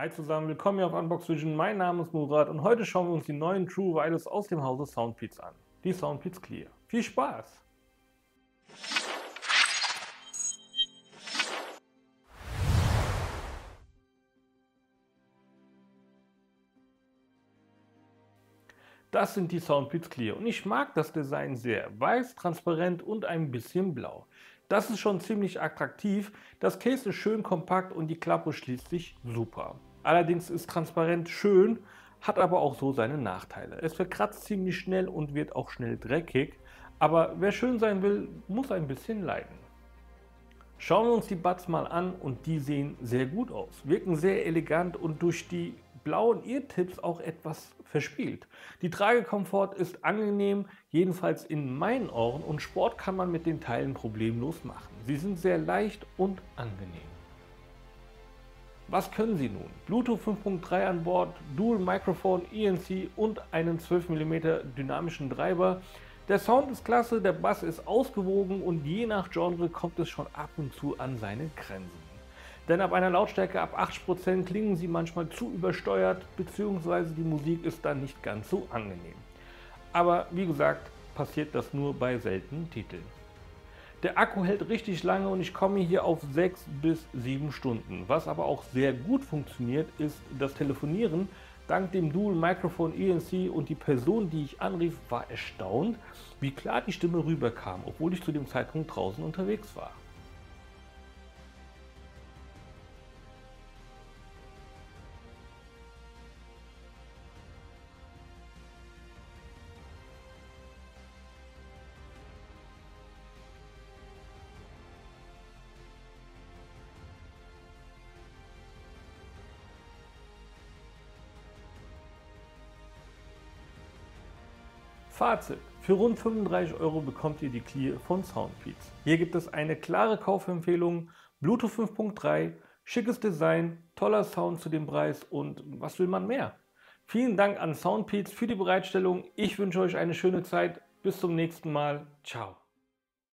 Hi zusammen, willkommen hier auf Unbox Vision. Mein Name ist Murat und heute schauen wir uns die neuen True Wireless aus dem Hause Soundbeats an. Die Soundbeats Clear. Viel Spaß! Das sind die Soundbeats Clear und ich mag das Design sehr. Weiß, transparent und ein bisschen blau. Das ist schon ziemlich attraktiv. Das Case ist schön kompakt und die Klappe schließt sich super. Allerdings ist transparent schön, hat aber auch so seine Nachteile. Es verkratzt ziemlich schnell und wird auch schnell dreckig. Aber wer schön sein will, muss ein bisschen leiden. Schauen wir uns die Buds mal an und die sehen sehr gut aus, wirken sehr elegant und durch die blauen Eartips auch etwas verspielt. Die Tragekomfort ist angenehm, jedenfalls in meinen Ohren und Sport kann man mit den Teilen problemlos machen. Sie sind sehr leicht und angenehm. Was können sie nun? Bluetooth 5.3 an Bord, Dual Microphone ENC und einen 12 mm dynamischen Treiber. Der Sound ist klasse, der Bass ist ausgewogen und je nach Genre kommt es schon ab und zu an seine Grenzen. Denn ab einer Lautstärke ab 80% klingen sie manchmal zu übersteuert, beziehungsweise die Musik ist dann nicht ganz so angenehm. Aber wie gesagt, passiert das nur bei seltenen Titeln. Der Akku hält richtig lange und ich komme hier auf 6 bis 7 Stunden. Was aber auch sehr gut funktioniert, ist das Telefonieren dank dem Dual Microphone ENC und die Person, die ich anrief, war erstaunt, wie klar die Stimme rüberkam, obwohl ich zu dem Zeitpunkt draußen unterwegs war. Fazit. Für rund 35 Euro bekommt ihr die Clear von Soundbeats. Hier gibt es eine klare Kaufempfehlung, Bluetooth 5.3, schickes Design, toller Sound zu dem Preis und was will man mehr? Vielen Dank an Soundbeats für die Bereitstellung. Ich wünsche euch eine schöne Zeit. Bis zum nächsten Mal. Ciao.